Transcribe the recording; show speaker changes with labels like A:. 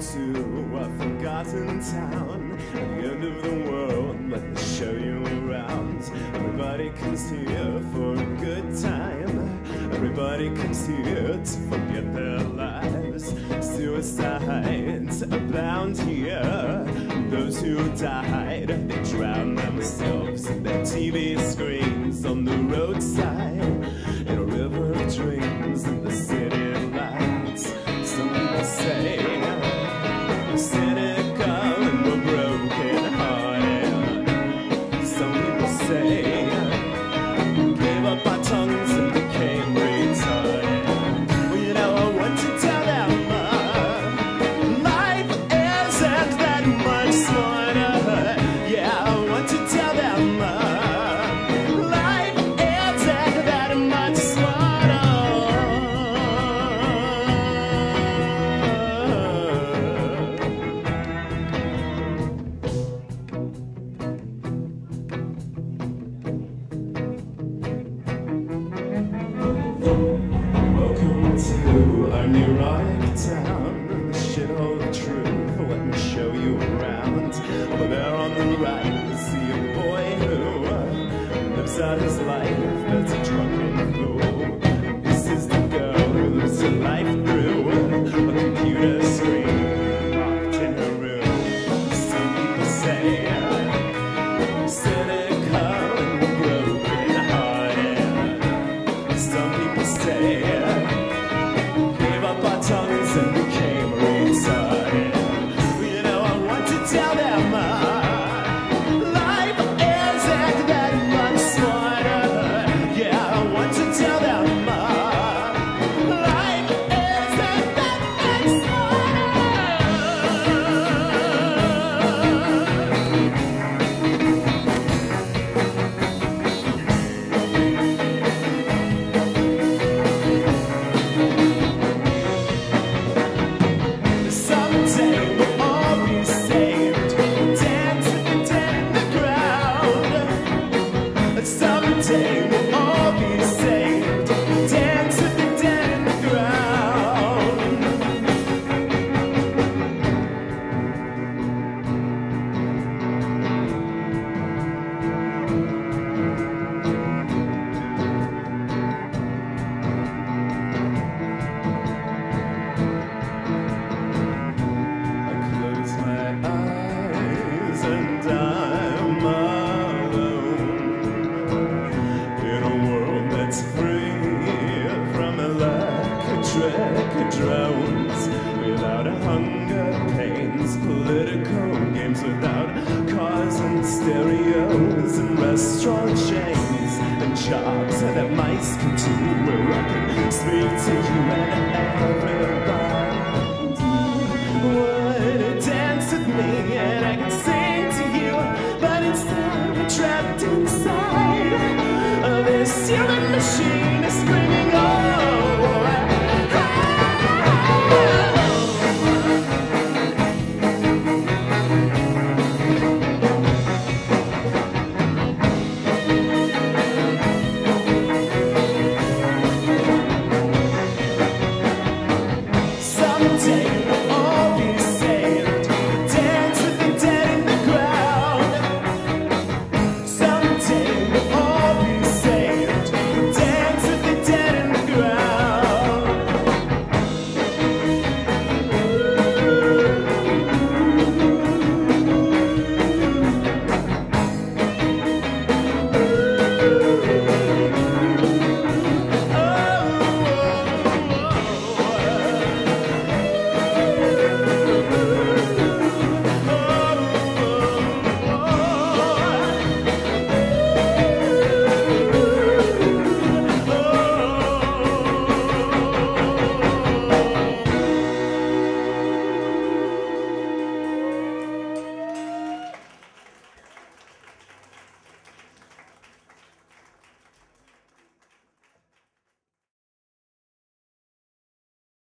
A: to a forgotten town. At the end of the world, let me show you around. Everybody comes here for a good time. Everybody comes here to forget their lives. Suicides abound here. Those who died, they drown themselves in their TVs I'm. about life a drunken fool. This is the girl who lives life through a computer screen locked in room. Some people say. dancing. market drones without a hunger pains, political games without cars and stereo.